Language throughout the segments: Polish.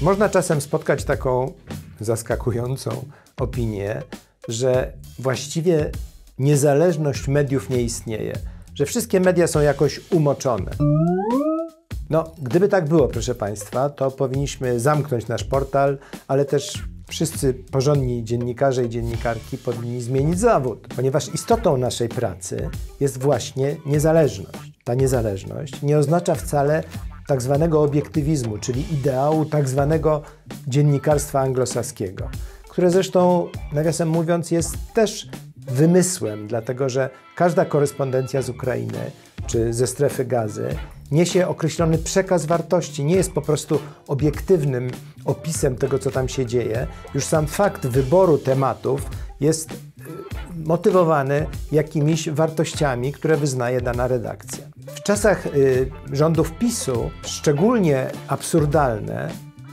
Można czasem spotkać taką zaskakującą opinię, że właściwie niezależność mediów nie istnieje, że wszystkie media są jakoś umoczone. No, gdyby tak było, proszę Państwa, to powinniśmy zamknąć nasz portal, ale też wszyscy porządni dziennikarze i dziennikarki powinni zmienić zawód, ponieważ istotą naszej pracy jest właśnie niezależność. Ta niezależność nie oznacza wcale tak zwanego obiektywizmu, czyli ideału tak zwanego dziennikarstwa anglosaskiego, które zresztą, nawiasem mówiąc, jest też wymysłem, dlatego że każda korespondencja z Ukrainy czy ze strefy gazy niesie określony przekaz wartości, nie jest po prostu obiektywnym opisem tego, co tam się dzieje. Już sam fakt wyboru tematów jest y, motywowany jakimiś wartościami, które wyznaje dana redakcja. Czasach y, rządów PiSu szczególnie absurdalne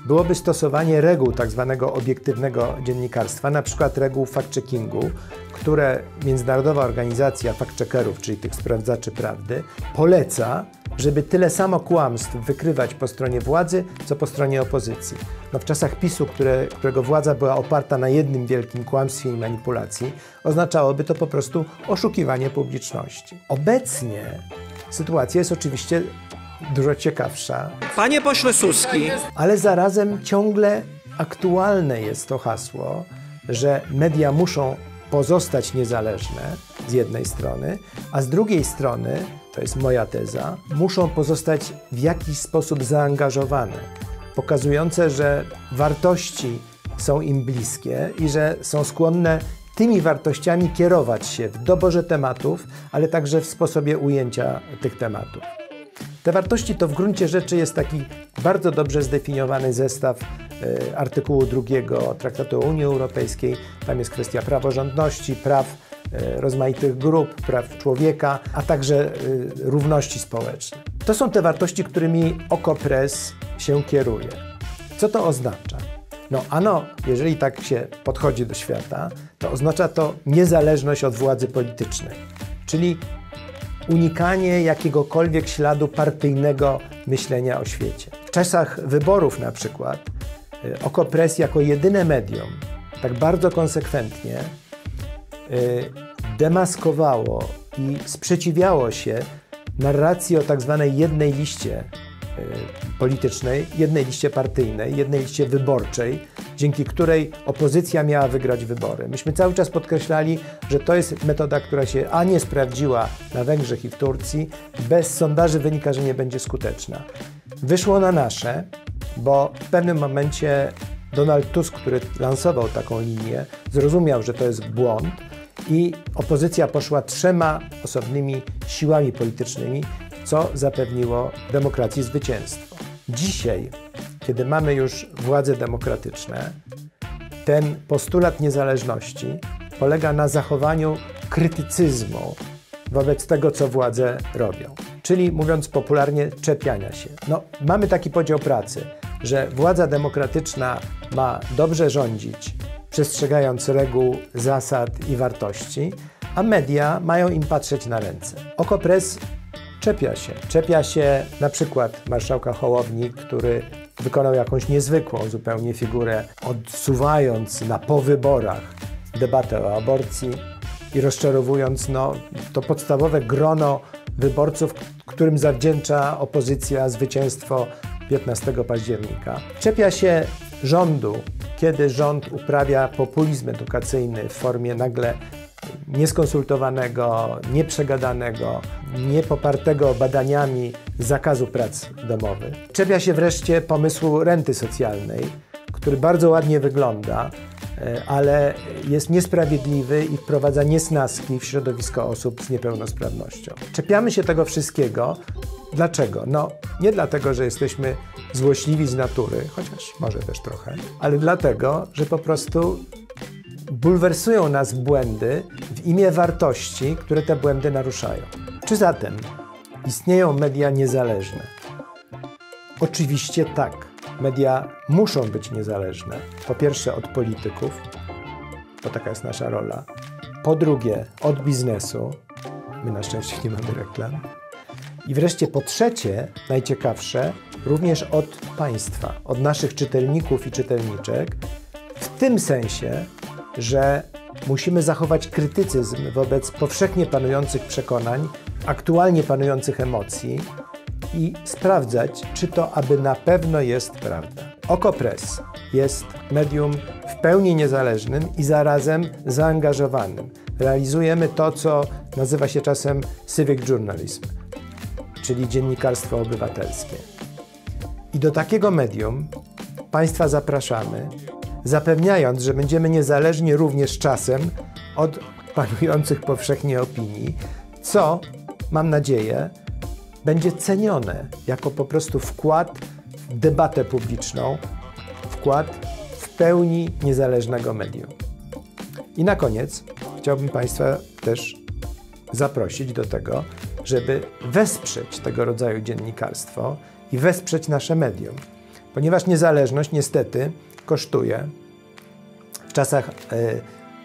byłoby stosowanie reguł tak zwanego obiektywnego dziennikarstwa, na przykład reguł fact-checkingu, które Międzynarodowa Organizacja Fact-Checkerów, czyli tych sprawdzaczy prawdy, poleca, żeby tyle samo kłamstw wykrywać po stronie władzy, co po stronie opozycji. No w czasach PiSu, które, którego władza była oparta na jednym wielkim kłamstwie i manipulacji, oznaczałoby to po prostu oszukiwanie publiczności. Obecnie sytuacja jest oczywiście dużo ciekawsza. Panie pośle Suski. Ale zarazem ciągle aktualne jest to hasło, że media muszą pozostać niezależne z jednej strony, a z drugiej strony, to jest moja teza, muszą pozostać w jakiś sposób zaangażowane, pokazujące, że wartości są im bliskie i że są skłonne tymi wartościami kierować się w doborze tematów, ale także w sposobie ujęcia tych tematów. Te wartości to w gruncie rzeczy jest taki bardzo dobrze zdefiniowany zestaw e, artykułu drugiego Traktatu o Unii Europejskiej. Tam jest kwestia praworządności, praw e, rozmaitych grup, praw człowieka, a także e, równości społecznej. To są te wartości, którymi Okopres się kieruje. Co to oznacza? No, ano, jeżeli tak się podchodzi do świata, to oznacza to niezależność od władzy politycznej, czyli unikanie jakiegokolwiek śladu partyjnego myślenia o świecie. W czasach wyborów na przykład y, Okopres jako jedyne medium tak bardzo konsekwentnie y, demaskowało i sprzeciwiało się narracji o tak zwanej jednej liście politycznej, jednej liście partyjnej, jednej liście wyborczej, dzięki której opozycja miała wygrać wybory. Myśmy cały czas podkreślali, że to jest metoda, która się a nie sprawdziła na Węgrzech i w Turcji, bez sondaży wynika, że nie będzie skuteczna. Wyszło na nasze, bo w pewnym momencie Donald Tusk, który lansował taką linię, zrozumiał, że to jest błąd i opozycja poszła trzema osobnymi siłami politycznymi, co zapewniło demokracji zwycięstwo. Dzisiaj, kiedy mamy już władze demokratyczne, ten postulat niezależności polega na zachowaniu krytycyzmu wobec tego, co władze robią. Czyli mówiąc popularnie, czepiania się. No, mamy taki podział pracy, że władza demokratyczna ma dobrze rządzić, przestrzegając reguł, zasad i wartości, a media mają im patrzeć na ręce. Okopres czepia się. Czepia się na przykład marszałka Hołowni, który wykonał jakąś niezwykłą zupełnie figurę, odsuwając na po wyborach debatę o aborcji i rozczarowując no, to podstawowe grono wyborców, którym zawdzięcza opozycja zwycięstwo 15 października. Czepia się rządu, kiedy rząd uprawia populizm edukacyjny w formie nagle nieskonsultowanego, nieprzegadanego, niepopartego badaniami zakazu prac domowych. Czepia się wreszcie pomysłu renty socjalnej, który bardzo ładnie wygląda, e, ale jest niesprawiedliwy i wprowadza niesnaski w środowisko osób z niepełnosprawnością. Czepiamy się tego wszystkiego. Dlaczego? No, nie dlatego, że jesteśmy złośliwi z natury, chociaż może też trochę, ale dlatego, że po prostu bulwersują nas błędy w imię wartości, które te błędy naruszają. Czy zatem istnieją media niezależne? Oczywiście tak. Media muszą być niezależne. Po pierwsze od polityków, bo taka jest nasza rola. Po drugie od biznesu. My na szczęście nie mamy reklam. I wreszcie po trzecie, najciekawsze, również od państwa, od naszych czytelników i czytelniczek, w tym sensie, że musimy zachować krytycyzm wobec powszechnie panujących przekonań, aktualnie panujących emocji i sprawdzać, czy to aby na pewno jest prawda. Okopres jest medium w pełni niezależnym i zarazem zaangażowanym. Realizujemy to, co nazywa się czasem civic journalism, czyli dziennikarstwo obywatelskie. I do takiego medium Państwa zapraszamy, zapewniając, że będziemy niezależni również czasem od panujących powszechnie opinii, co, mam nadzieję, będzie cenione jako po prostu wkład w debatę publiczną, wkład w pełni niezależnego medium. I na koniec chciałbym Państwa też zaprosić do tego, żeby wesprzeć tego rodzaju dziennikarstwo i wesprzeć nasze medium, ponieważ niezależność niestety kosztuje. W czasach y,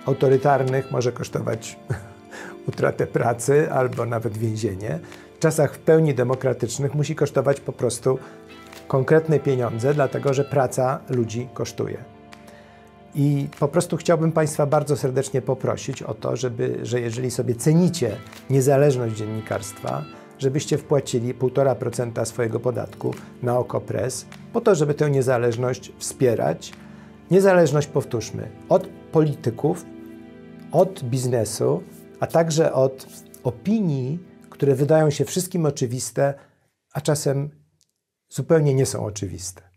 autorytarnych może kosztować utratę pracy albo nawet więzienie. W czasach w pełni demokratycznych musi kosztować po prostu konkretne pieniądze, dlatego że praca ludzi kosztuje. I po prostu chciałbym Państwa bardzo serdecznie poprosić o to, żeby, że jeżeli sobie cenicie niezależność dziennikarstwa, żebyście wpłacili 1,5% swojego podatku na OKO.press, po to, żeby tę niezależność wspierać. Niezależność, powtórzmy, od polityków, od biznesu, a także od opinii, które wydają się wszystkim oczywiste, a czasem zupełnie nie są oczywiste.